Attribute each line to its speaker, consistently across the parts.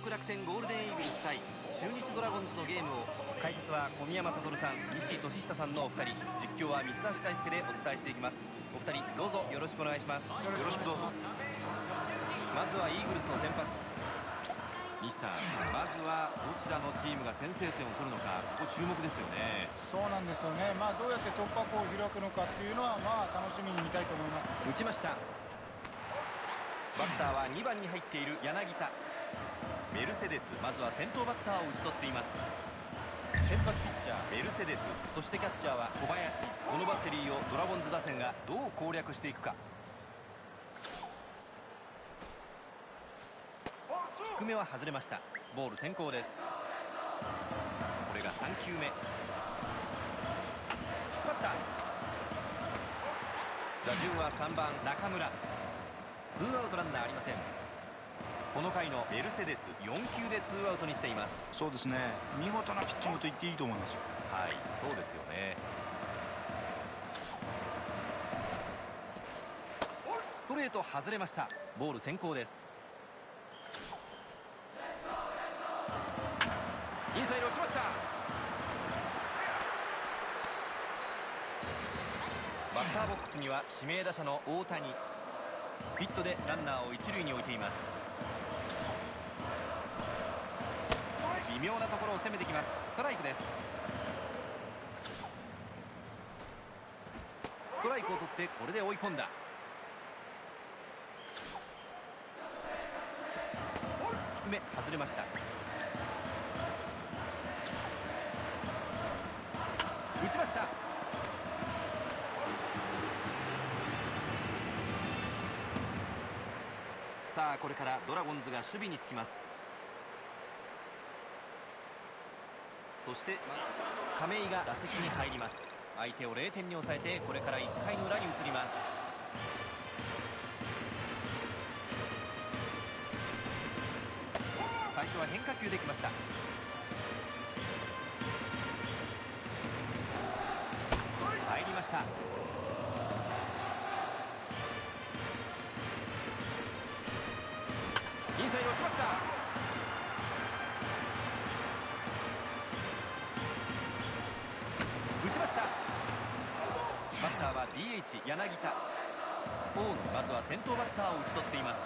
Speaker 1: 北楽天ゴールデンイーグルス対中日ドラゴンズのゲームを解説は小宮山悟さん西俊久さんのお二人。実況は三橋大輔でお伝えしていきます。お二人どうぞよろしくお願いします。よろしくどうぞまずはイーグルスの先発。西さんまずはどちらのチームが先制点を取るのか。ここ注目ですよね。
Speaker 2: そうなんですよね。まあどうやって突破口を開くのかっていうのはまあ楽しみに見たいと思います。
Speaker 1: 打ちました。バッターは2番に入っている柳田メルセデスまずは先頭バッターを打ち取っています。先発ピッチャーメルセデスそしてキャッチャーは小林。このバッテリーをドラゴンズ打線がどう攻略していくか。低めは外れました。ボール先行です。これが3球目。引っ張った。打順は3番中村。ツーアウトランナーありません。この回のメルセデス4球でツーアウトにしています。
Speaker 3: そうですね。見事なピッチングと言っていいと思いますよ。
Speaker 1: はいそうですよね。ストレート外れました。ボール先行です。インサイド落ちました。バッターボックスには指名打者の大谷。ヒットでランナーを一塁に置いています微妙なところを攻めてきます。ストライクです。ストライクを取ってこれで追い込んだ。低め外れました。打ちました。さあこれからドラゴンズが守備につきます。そして亀井が打席に入ります。相手を0点に抑えてこれから1回の裏に移ります。最初は変化球できました。DH 柳田。大野まずは先頭バッターを打ち取っています。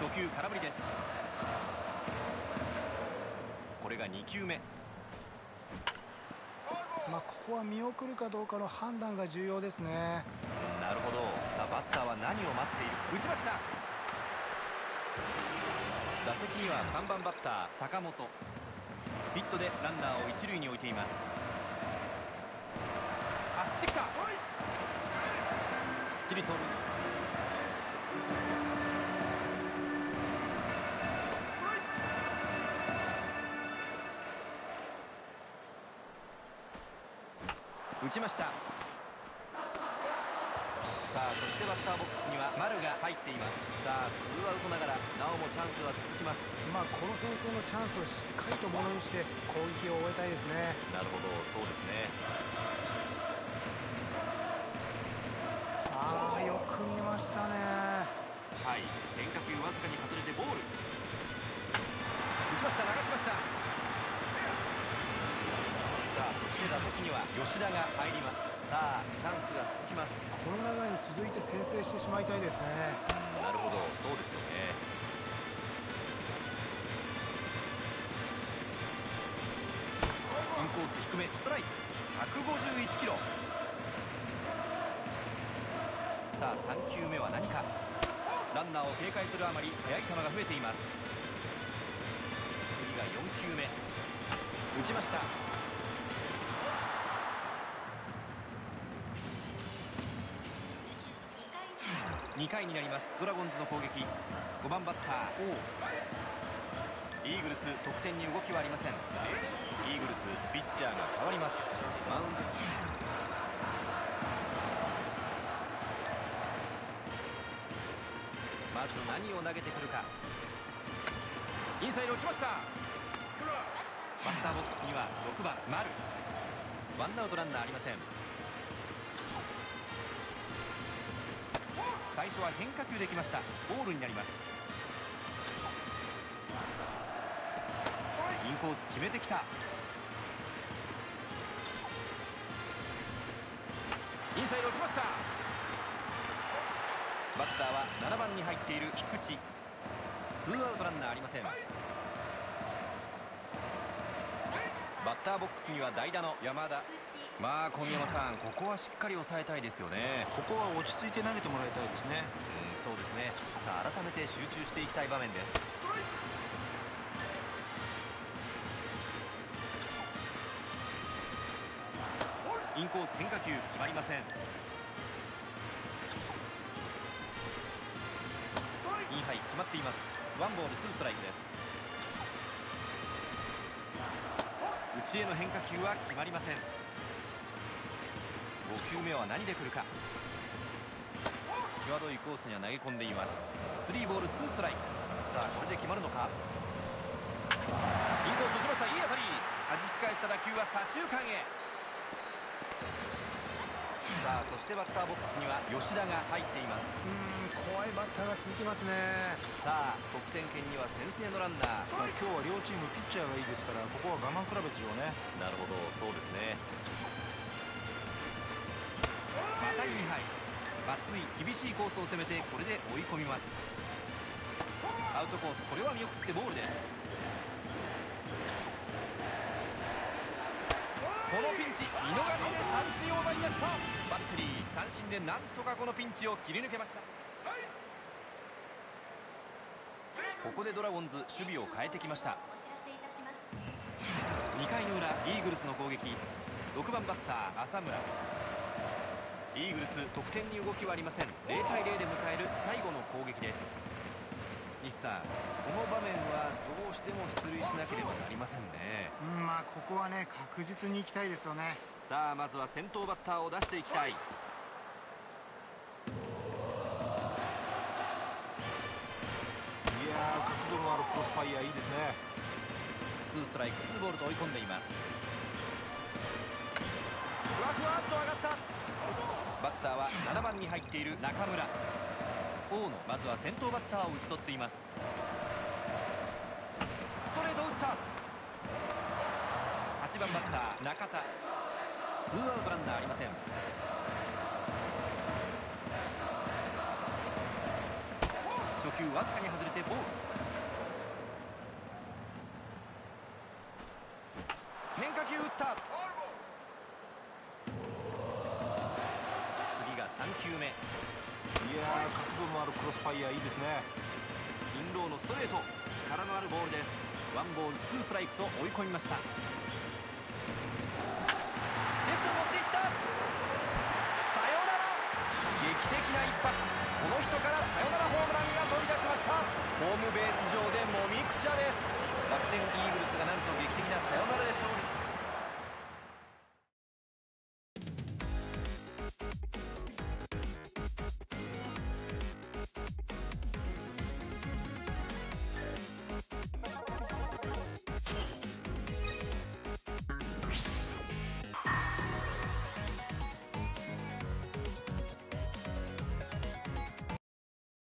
Speaker 1: 初球空振りです。これが2球目。
Speaker 2: まあここは見送るかどうかの判断が重要ですね。
Speaker 1: なるほど。さあバッターは何を待っている？打ちました。打席には3番バッター坂本。ヒットでランナーを一塁に置いています。走ってきた。きっちりとる打ちました。さあそしてバッターボックスには丸が入っています。さあツーアウトながらなおもチャンスは続きます。
Speaker 2: まあこの先制のチャンスをしっかりとものにして攻撃を終えたいですね。
Speaker 1: なるほどそうですね
Speaker 2: ああよく見ましたね。
Speaker 1: はい。変化球わずかに外れてボール。打ちました流しました。さあそして打席には吉田が入ります。さあチャンスが続きます。
Speaker 2: この流れに続いて先制してしまいたいですね。
Speaker 1: なるほど。そうですよね。インコース低めストライク。151キロさあ3球目は何か。ランナーを警戒するあまり速い球が増えています。次が4球目。打ちました。2回になります。ドラゴンズの攻撃。5番バッター王。イーグルス得点に動きはありません。イーグルスピッチャーが変わります。マウンド。まず何を投げてくるか。インサイド落ちました。バッターボックスには6番丸。ワンアウトランナーありません。最初は変化球できました。ボールになります。インコース決めてきた。インサイド落ちました。バッターは7番に入っている菊池。ツーアウトランナーありません。バッターボックスには代打の山田。まあ小宮山さんここはしっかり抑えたいですよね。
Speaker 3: ここは落ち着いて投げてもらいたいですね。
Speaker 1: うんそうですね。さあ改めて集中していきたい場面です。インコース変化球決まりませんまっています。ワンボールツーストライクです。内への変化球は決まりません。5球目は何で来るか。際どいコースには投げ込んでいます。スリーボールツーストライク。さあこれで決まるのか。インコース打ちました。いい当たり。弾き返した打球は左中間へ。さあそしてバッターボックスには吉田が入っています。
Speaker 2: うん怖いバッターが続きますね。
Speaker 1: さあ得点圏には先制のランナー。
Speaker 3: まあ今日は両チームピッチャーがいいですからここは我慢比べでしょうね。
Speaker 1: なるほどそうですね。またインハイバッツイ厳しいコースを攻めてこれで追い込みます。アウトコースこれは見送ってボールですこのピンチ見逃しで三振を奪いました。バッテリー三振でなんとかこのピンチを切り抜けました。ここでドラゴンズ守備を変えてきました。2回の裏イーグルスの攻撃。6番バッター浅村。イーグルス得点に動きはありません。0対0で迎える最後の攻撃です。西さんこの場面はどうしても出塁しなければなりませんね。
Speaker 2: うんまあここはね確実に行きたいですよね。
Speaker 1: さあまずは先頭バッターを出していきたい。
Speaker 3: いやー角度のあるクロスファイヤーいいですね。
Speaker 1: ツーストライクツーボールと追い込んでいます。ふわふわっと上がった。バッターは7番に入っている中村大野。まずは先頭バッターを打ち取っています。ストレート打った。8番バッター中田。ツーアウトランナーありません。初球わずかに外れてボール。変化球打った。次が3球目。
Speaker 3: いやー角度のあるクロスファイヤーいいですね。
Speaker 1: インローのストレート。力のあるボールです。ワンボールツーストライクと追い込みました。レフトに持っていった。さよなら。劇的な一発。この人からサヨナラホームランが飛び出しました。ホームベース上でもみくちゃです。楽天イーグルスがなんと劇的なさよならで勝利。